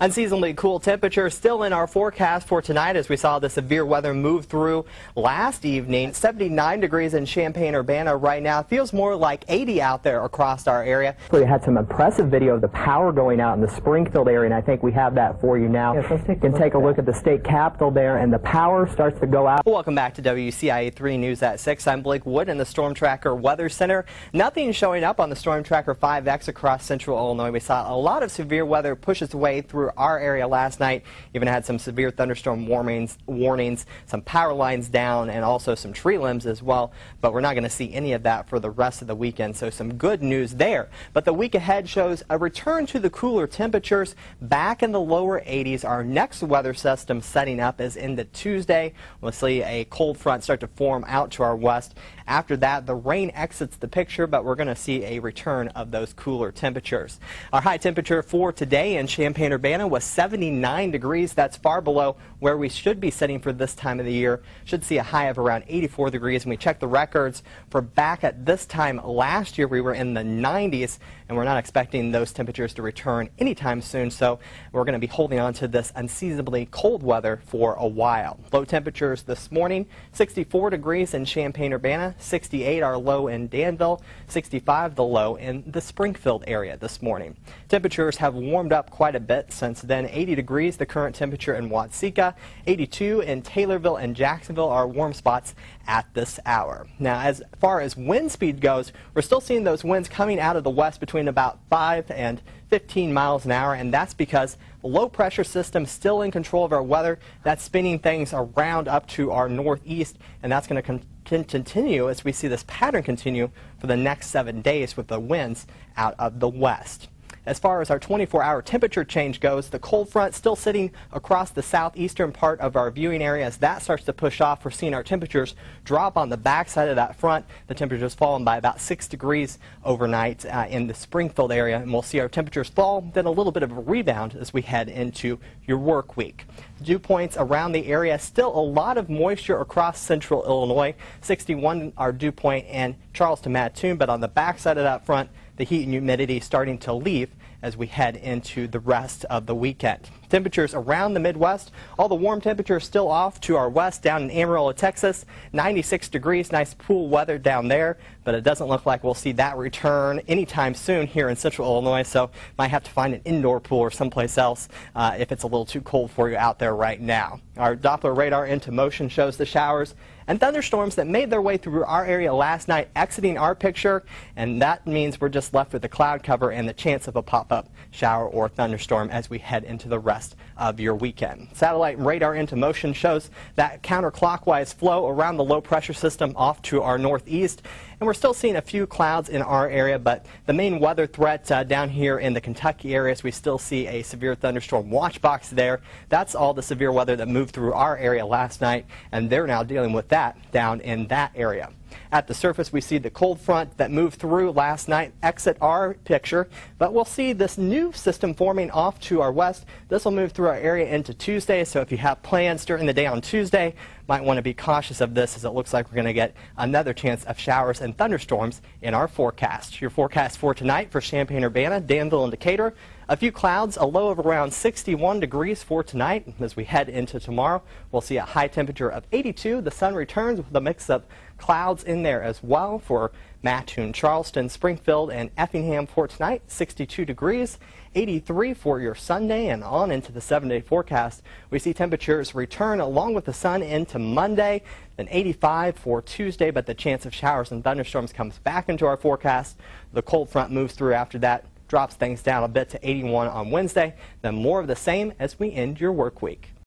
Unseasonably cool temperatures still in our forecast for tonight as we saw the severe weather move through last evening. 79 degrees in Champaign-Urbana right now. Feels more like 80 out there across our area. We had some impressive video of the power going out in the Springfield area, and I think we have that for you now. Yes, let's take you can take a look at the state capitol there, and the power starts to go out. Welcome back to WCIA 3 News at 6. I'm Blake Wood in the Storm Tracker Weather Center. Nothing showing up on the Storm Tracker 5X across central Illinois. We saw a lot of severe weather push its way through our area last night. Even had some severe thunderstorm warnings, warnings, some power lines down, and also some tree limbs as well. But we're not going to see any of that for the rest of the weekend, so some good news there. But the week ahead shows a return to the cooler temperatures back in the lower 80s. Our next weather system setting up is into Tuesday. We'll see a cold front start to form out to our west. After that, the rain exits the picture, but we're going to see a return of those cooler temperatures. Our high temperature for today in Champaign-Urbana was 79 degrees. That's far below where we should be sitting for this time of the year. Should see a high of around 84 degrees. And we checked the records for back at this time last year, we were in the 90s, and we're not expecting those temperatures to return anytime soon. So we're going to be holding on to this unseasonably cold weather for a while. Low temperatures this morning 64 degrees in Champaign-Urbana, 68 our low in Danville, 65 the low in the Springfield area this morning. Temperatures have warmed up quite a bit since since then. 80 degrees, the current temperature in Watseka. 82 in Taylorville and Jacksonville are warm spots at this hour. Now, as far as wind speed goes, we're still seeing those winds coming out of the west between about 5 and 15 miles an hour, and that's because the low pressure system still in control of our weather. That's spinning things around up to our northeast, and that's going to continue as we see this pattern continue for the next seven days with the winds out of the west. As far as our 24-hour temperature change goes, the cold front still sitting across the southeastern part of our viewing area. As that starts to push off, we're seeing our temperatures drop on the backside of that front. The temperatures falling by about 6 degrees overnight uh, in the Springfield area, and we'll see our temperatures fall, then a little bit of a rebound as we head into your work week. Dew points around the area, still a lot of moisture across central Illinois. 61 our dew point in Charleston Mattoon, but on the backside of that front, the heat and humidity starting to leave as we head into the rest of the weekend. Temperatures around the Midwest, all the warm temperatures still off to our west down in Amarillo, Texas. 96 degrees, nice cool weather down there, but it doesn't look like we'll see that return anytime soon here in central Illinois, so might have to find an indoor pool or someplace else uh, if it's a little too cold for you out there right now. Our Doppler radar into motion shows the showers and thunderstorms that made their way through our area last night exiting our picture, and that means we're just left with the cloud cover and the chance of a pop-up shower or thunderstorm as we head into the rest of your weekend. Satellite radar into motion shows that counterclockwise flow around the low pressure system off to our northeast, and we're still seeing a few clouds in our area, but the main weather threat uh, down here in the Kentucky areas, we still see a severe thunderstorm watch box there. That's all the severe weather that moved through our area last night, and they're now dealing with that down in that area. At the surface, we see the cold front that moved through last night exit our picture, but we'll see this new system forming off to our west. This will move through our area into Tuesday, so if you have plans during the day on Tuesday, might want to be cautious of this as it looks like we're going to get another chance of showers and thunderstorms in our forecast. Your forecast for tonight for Champaign-Urbana, Danville, and Decatur. A few clouds, a low of around 61 degrees for tonight. As we head into tomorrow, we'll see a high temperature of 82. The sun returns with a mix of clouds in there as well for Mattoon, Charleston, Springfield, and Effingham for tonight. 62 degrees, 83 for your Sunday, and on into the seven-day forecast. We see temperatures return along with the sun into Monday, then 85 for Tuesday, but the chance of showers and thunderstorms comes back into our forecast. The cold front moves through after that, drops things down a bit to 81 on Wednesday, then more of the same as we end your work week.